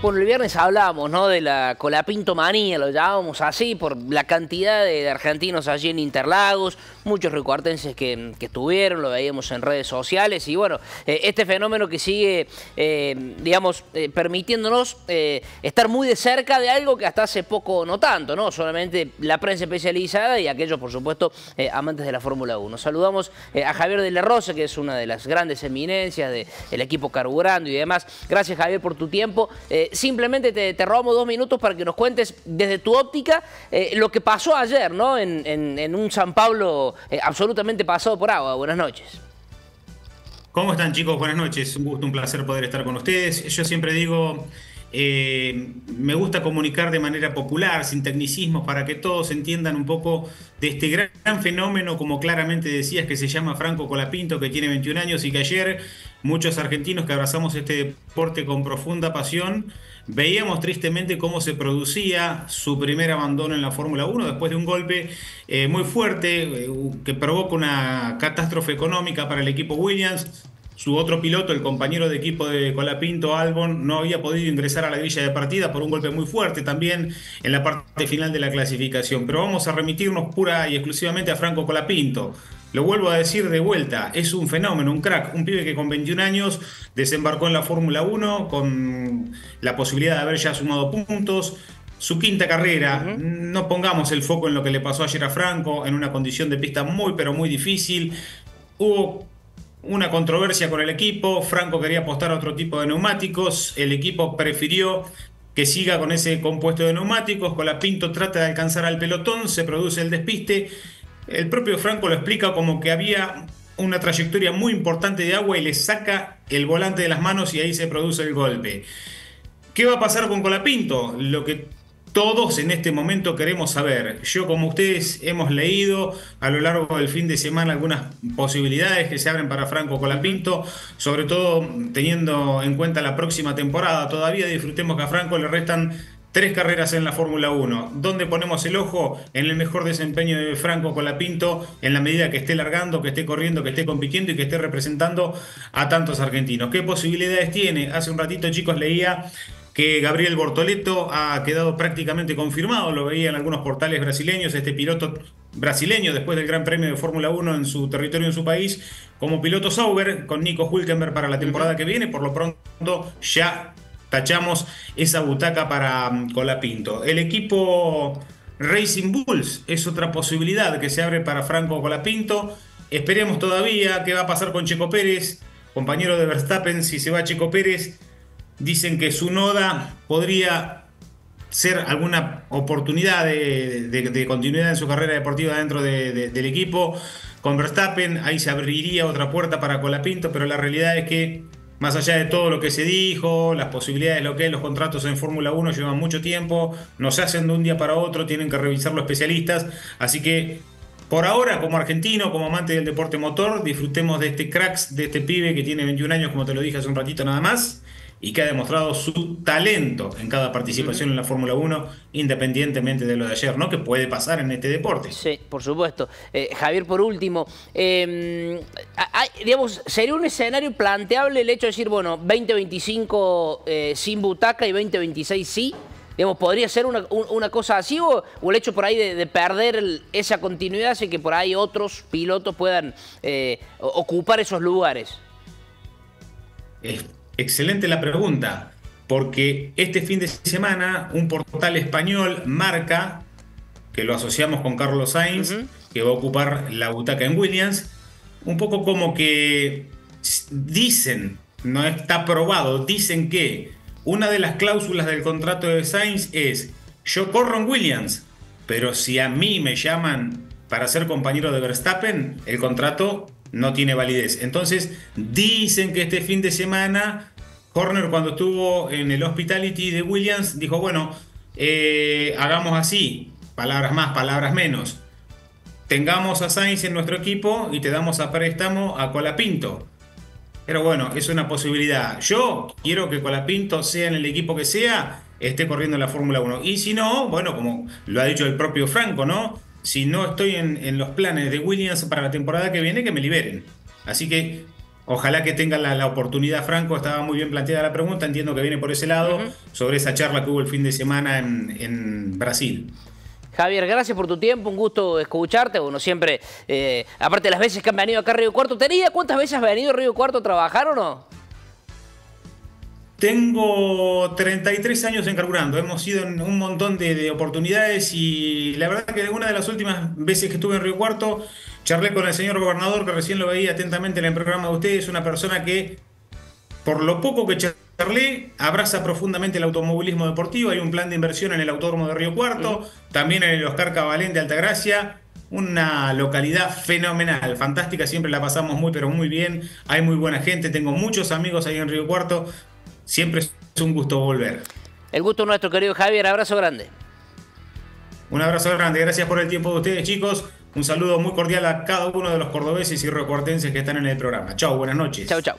Bueno, el viernes hablábamos, ¿no? De la colapinto manía, lo llamábamos así, por la cantidad de, argentinos allí en Interlagos, muchos recuartenses que, estuvieron, lo veíamos en redes sociales, y bueno, eh, este fenómeno que sigue, eh, digamos, eh, permitiéndonos estar muy de cerca de algo que hasta hace poco no tanto, ¿no? Solamente la prensa especializada y aquellos, por supuesto, amantes de la Fórmula 1. Saludamos a Javier de la Rosa, que es una de las grandes eminencias del equipo carburando y demás. Gracias, Javier, por tu tiempo simplemente te, robamos dos minutos para que nos cuentes desde tu óptica lo que pasó ayer, ¿no? En, un San Pablo eh, absolutamente pasado por agua. Buenas noches. ¿Cómo están chicos? Buenas noches. Un gusto, un placer poder estar con ustedes. Yo siempre digo, eh, me gusta comunicar de manera popular, sin tecnicismos, para que todos entiendan un poco de este gran fenómeno, como claramente decías, que se llama Franco Colapinto, que tiene 21 años y que ayer muchos argentinos que abrazamos este deporte con profunda pasión, veíamos tristemente cómo se producía su primer abandono en la Fórmula 1 después de un golpe eh, muy fuerte eh, que provoca una catástrofe económica para el equipo Williams. Su otro piloto, el compañero de equipo de Colapinto, Albon, no había podido ingresar a la grilla de partida por un golpe muy fuerte también en la parte final de la clasificación. Pero vamos a remitirnos pura y exclusivamente a Franco Colapinto. Lo vuelvo a decir de vuelta, es un fenómeno, un crack, un pibe que con 21 años desembarcó en la Fórmula 1 con la posibilidad de haber ya sumado puntos. Su quinta carrera, no pongamos el foco en lo que le pasó ayer a Franco, en una condición de pista muy pero muy difícil. Hubo una controversia con el equipo, Franco quería apostar a otro tipo de neumáticos, el equipo prefirió que siga con ese compuesto de neumáticos, con la Pinto trata de alcanzar al pelotón, se produce el despiste el propio Franco lo explica como que había una trayectoria muy importante de agua y le saca el volante de las manos y ahí se produce el golpe. ¿Qué va a pasar con Colapinto? Lo que todos en este momento queremos saber. Yo, como ustedes, hemos leído a lo largo del fin de semana algunas posibilidades que se abren para Franco Colapinto, sobre todo teniendo en cuenta la próxima temporada. Todavía disfrutemos que a Franco le restan Tres carreras en la Fórmula 1. ¿Dónde ponemos el ojo? En el mejor desempeño de Franco Colapinto, en la medida que esté largando, que esté corriendo, que esté compitiendo y que esté representando a tantos argentinos. ¿Qué posibilidades tiene? Hace un ratito, chicos, leía que Gabriel Bortoleto ha quedado prácticamente confirmado, lo veía en algunos portales brasileños, este piloto brasileño después del Gran Premio de Fórmula 1 en su territorio, en su país, como piloto Sauber, con Nico Hulkenberg para la temporada que viene, por lo pronto ya tachamos esa butaca para um, Colapinto. El equipo Racing Bulls es otra posibilidad que se abre para Franco Colapinto. Esperemos todavía qué va a pasar con Checo Pérez, compañero de Verstappen. Si se va Checo Pérez, dicen que su noda podría ser alguna oportunidad de, continuidad en su carrera deportiva dentro del equipo. Con Verstappen, ahí se abriría otra puerta para Colapinto, pero la realidad es que más allá de todo lo que se dijo, las posibilidades, lo que es, los contratos en Fórmula 1 llevan mucho tiempo, no se hacen de un día para otro, tienen que revisar los especialistas, así que por ahora, como argentino, como amante del deporte motor, disfrutemos de este cracks, de este pibe que tiene 21 años, como te lo dije hace un ratito nada más, y que ha demostrado su talento en cada participación en la Fórmula 1, independientemente de lo de ayer, ¿no? Que puede pasar en este deporte. Sí, por supuesto. Eh, Javier, por último, em, digamos, ¿sería un escenario planteable el hecho de decir, bueno, 2025 eh, sin butaca y 2026 sí? Digamos, ¿podría ser una, cosa así o, el hecho por ahí de, perder esa continuidad hace que por ahí otros pilotos puedan eh, ocupar esos lugares? Excelente la pregunta, porque este fin de semana un portal español marca, que lo asociamos con Carlos Sainz, que va a ocupar la butaca en Williams, un poco como que dicen, no está probado, dicen que una de las cláusulas del contrato de Sainz es, yo corro en Williams, pero si a mí me llaman para ser compañero de Verstappen, el contrato no tiene validez. Entonces, dicen que este fin de semana, Horner cuando estuvo en el Hospitality de Williams, dijo, bueno, eh, hagamos así, palabras más, palabras menos. Tengamos a Sainz en nuestro equipo y te damos a préstamo a Colapinto. Pero bueno, es una posibilidad. Yo quiero que Colapinto sea en el equipo que sea, esté corriendo en la Fórmula 1. Y si no, bueno, como lo ha dicho el propio Franco, ¿no? Si no estoy en, los planes de Williams para la temporada que viene, que me liberen. Así que Ojalá que tenga la, oportunidad, Franco. Estaba muy bien planteada la pregunta. Entiendo que viene por ese lado, sobre esa charla que hubo el fin de semana en, Brasil. Javier, gracias por tu tiempo, un gusto escucharte. Bueno, siempre, eh, aparte de las veces que han venido acá a Río Cuarto, ¿tenía cuántas veces has venido a Río Cuarto a trabajar o no? Tengo 33 años en Carburando, hemos ido en un montón de, oportunidades y la verdad que una de las últimas veces que estuve en Río Cuarto charlé con el señor gobernador que recién lo veía atentamente en el programa de ustedes, una persona que por lo poco que charlé abraza profundamente el automovilismo deportivo, hay un plan de inversión en el Autódromo de Río Cuarto, también en el Oscar Cabalén de Altagracia, una localidad fenomenal, fantástica, siempre la pasamos muy pero muy bien, hay muy buena gente, tengo muchos amigos ahí en Río Cuarto, Siempre es un gusto volver. El gusto nuestro, querido Javier. Abrazo grande. Un abrazo grande. Gracias por el tiempo de ustedes, chicos. Un saludo muy cordial a cada uno de los cordobeses y recuartenses que están en el programa. Chao, buenas noches. Chao, chao.